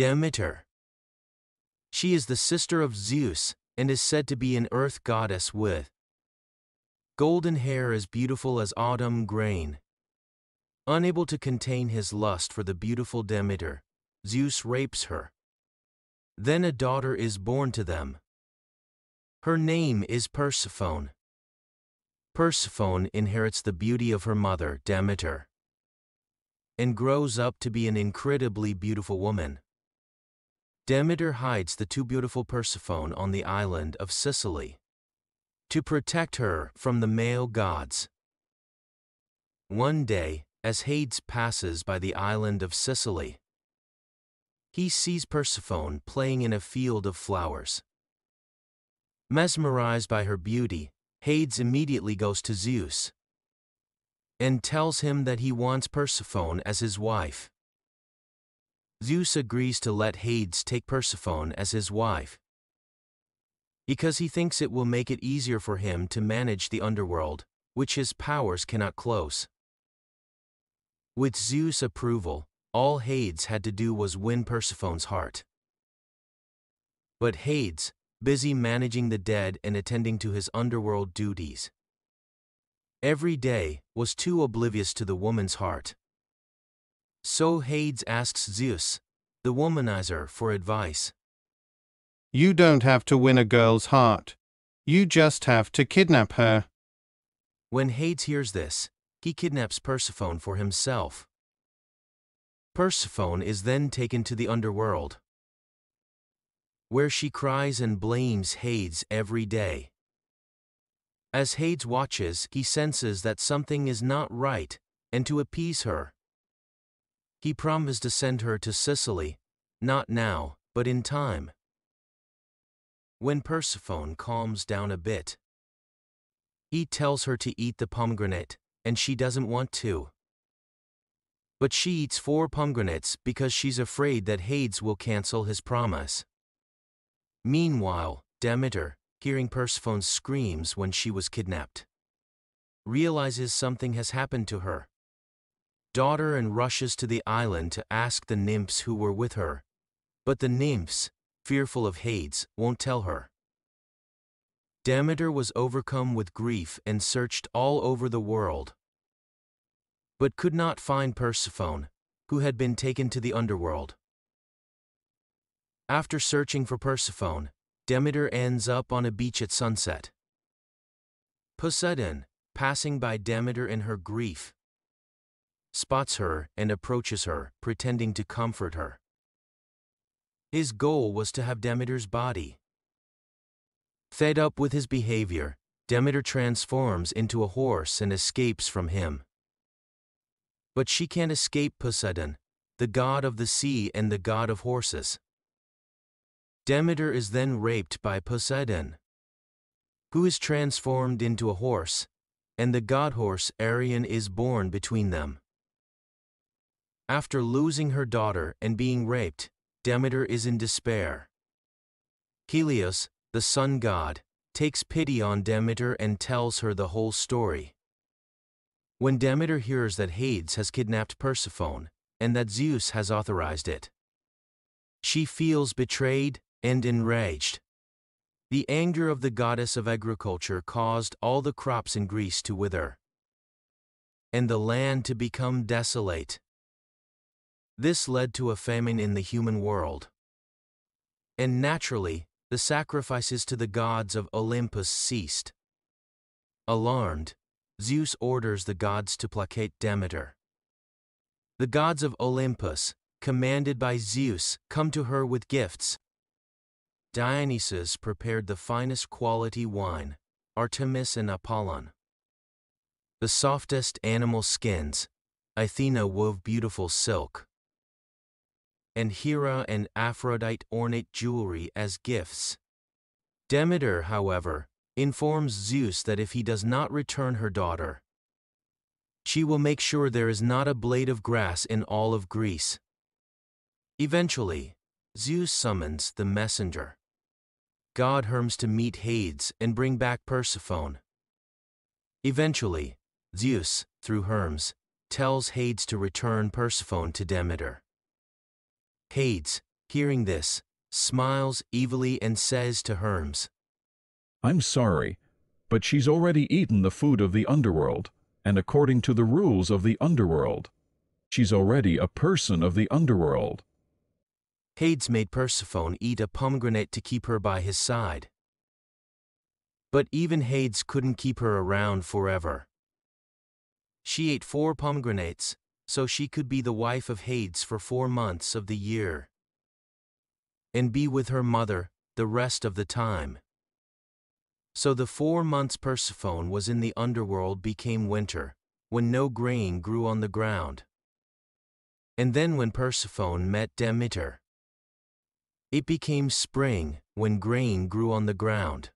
Demeter. She is the sister of Zeus and is said to be an earth goddess with golden hair as beautiful as autumn grain. Unable to contain his lust for the beautiful Demeter, Zeus rapes her. Then a daughter is born to them. Her name is Persephone. Persephone inherits the beauty of her mother, Demeter, and grows up to be an incredibly beautiful woman. Demeter hides the too beautiful Persephone on the island of Sicily to protect her from the male gods. One day, as Hades passes by the island of Sicily, he sees Persephone playing in a field of flowers. Mesmerized by her beauty, Hades immediately goes to Zeus and tells him that he wants Persephone as his wife. Zeus agrees to let Hades take Persephone as his wife because he thinks it will make it easier for him to manage the underworld, which his powers cannot close. With Zeus' approval, all Hades had to do was win Persephone's heart. But Hades, busy managing the dead and attending to his underworld duties. Every day was too oblivious to the woman's heart. So Hades asks Zeus, the womanizer, for advice. You don't have to win a girl's heart. You just have to kidnap her. When Hades hears this, he kidnaps Persephone for himself. Persephone is then taken to the underworld where she cries and blames Hades every day. As Hades watches, he senses that something is not right, and to appease her, he promised to send her to Sicily, not now, but in time. When Persephone calms down a bit, he tells her to eat the pomegranate, and she doesn't want to. But she eats four pomegranates because she's afraid that Hades will cancel his promise. Meanwhile, Demeter, hearing Persephone's screams when she was kidnapped, realizes something has happened to her. Daughter and rushes to the island to ask the nymphs who were with her. But the nymphs, fearful of Hades, won't tell her. Demeter was overcome with grief and searched all over the world, but could not find Persephone, who had been taken to the underworld. After searching for Persephone, Demeter ends up on a beach at sunset. Poseidon, passing by Demeter in her grief, spots her and approaches her, pretending to comfort her. His goal was to have Demeter's body. Fed up with his behavior, Demeter transforms into a horse and escapes from him. But she can't escape Poseidon, the god of the sea and the god of horses. Demeter is then raped by Poseidon, who is transformed into a horse, and the god horse Arion is born between them. After losing her daughter and being raped, Demeter is in despair. Helios, the sun god, takes pity on Demeter and tells her the whole story. When Demeter hears that Hades has kidnapped Persephone, and that Zeus has authorized it, she feels betrayed and enraged. The anger of the goddess of agriculture caused all the crops in Greece to wither, and the land to become desolate. This led to a famine in the human world. And naturally, the sacrifices to the gods of Olympus ceased. Alarmed, Zeus orders the gods to placate Demeter. The gods of Olympus, commanded by Zeus, come to her with gifts, Dionysus prepared the finest quality wine, Artemis and Apollon. The softest animal skins, Athena wove beautiful silk. And Hera and Aphrodite ornate jewelry as gifts. Demeter, however, informs Zeus that if he does not return her daughter, she will make sure there is not a blade of grass in all of Greece. Eventually, Zeus summons the messenger god Hermes to meet Hades and bring back Persephone. Eventually, Zeus, through Hermes, tells Hades to return Persephone to Demeter. Hades, hearing this, smiles evilly and says to Hermes, I'm sorry, but she's already eaten the food of the underworld, and according to the rules of the underworld. She's already a person of the underworld. Hades made Persephone eat a pomegranate to keep her by his side. But even Hades couldn't keep her around forever. She ate four pomegranates, so she could be the wife of Hades for four months of the year. And be with her mother the rest of the time. So the four months Persephone was in the underworld became winter, when no grain grew on the ground. And then when Persephone met Demeter, it became spring when grain grew on the ground.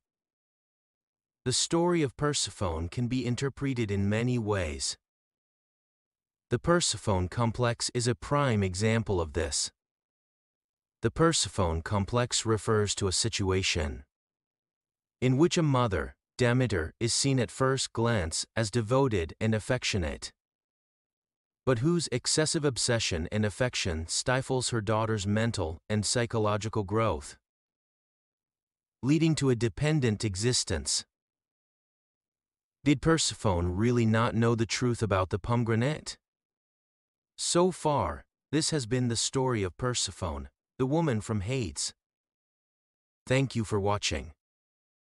The story of Persephone can be interpreted in many ways. The Persephone complex is a prime example of this. The Persephone complex refers to a situation in which a mother, Demeter, is seen at first glance as devoted and affectionate, but whose excessive obsession and affection stifles her daughter's mental and psychological growth, leading to a dependent existence. Did Persephone really not know the truth about the pomegranate? So far, this has been the story of Persephone, the woman from Hades. Thank you for watching.